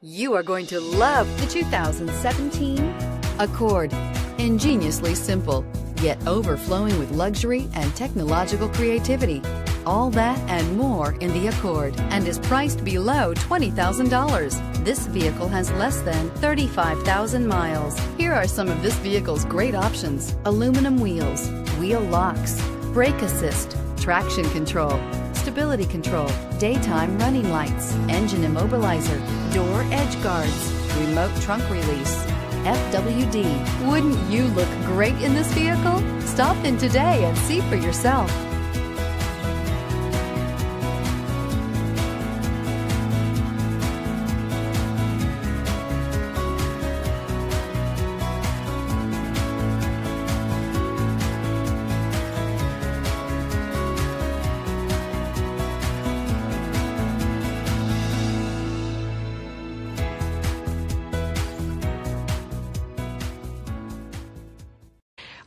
You are going to love the 2017 Accord. Ingeniously simple, yet overflowing with luxury and technological creativity. All that and more in the Accord and is priced below $20,000. This vehicle has less than 35,000 miles. Here are some of this vehicle's great options. Aluminum wheels, wheel locks, brake assist, traction control, stability control, daytime running lights, engine immobilizer, door edge guards, remote trunk release, FWD. Wouldn't you look great in this vehicle? Stop in today and see for yourself.